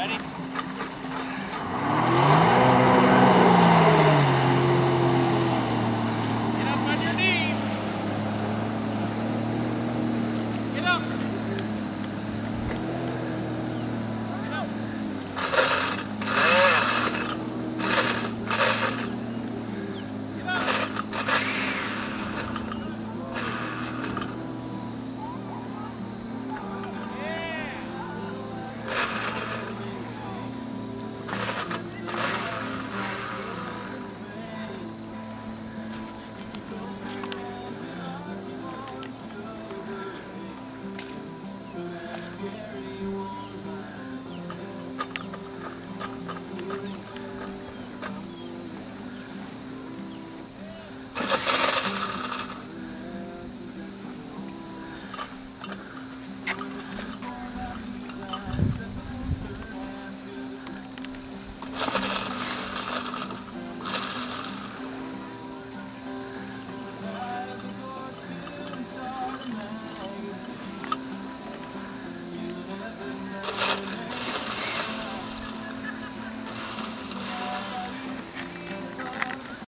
Ready?